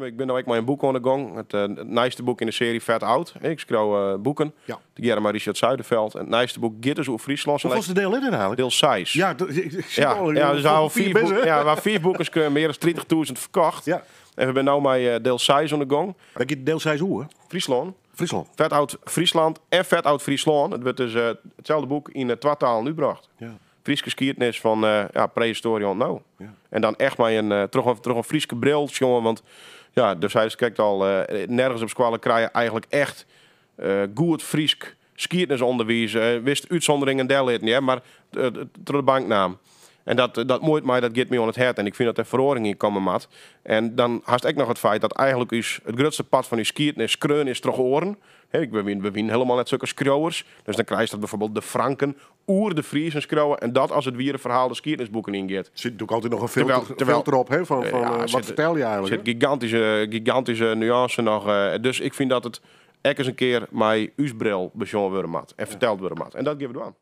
Eh, Ik ben nou ook een boek aan de gang. Het, eh, het nijste boek in de serie Vet Oud. Ik schreeuw eh, boeken. Ja. De Germa Richard Zuiderveld. En het nijste boek Gitters over Friesland. Wat was de deel in eigenlijk? Deel 6. Ja, ik, ik zie Ja, al. ja, dus al vier boeken, ja, waar vier boeken meer dan 30.000 verkocht. Ja. En we zijn nu bij eh, deel 6 aan de gang. Deel 6 hoe? Friesland. Friesland. Vet Oud Friesland en Vet Oud Friesland. Het wordt dus eh, hetzelfde boek in het twee talen nu gebracht. Ja. Friese geschiedenis van eh ja, prehistorie on nou. Ja. En dan echt maar een, eh, terug, terug een Friese bril, jongen. Want ja, dus hij kijkt al, eh, nergens op squallen krijg je eigenlijk echt eh goed Fries geschiedenisonderwijs. eh wist uitzonderingen deel het niet, maar de banknaam. En dat, dat mooit mij, dat gaat me on het hart. En ik vind dat er verhoring in komen mat. En dan haast ik nog het feit dat eigenlijk is het grootste pad van die skiertnis kreun is toch oren. He, ik ben, helemaal net zulke scrowers. Dus dan krijg je dat bijvoorbeeld de Franken, oer de Friesen scrowen. En dat als het wieren verhaal de skiertnisboeken ingeet. Zit natuurlijk altijd nog een filter, Terwijl- terwijl- filter op, hè? Van, van Ja, eh, wat zit- vertel je Er eigenlijk? zit gigantische, gigantische nuance nog. eh, dus ik vind dat het ook eens een keer mij usbril bezonnen worden mat. En verteld worden mat. En dat geven we aan.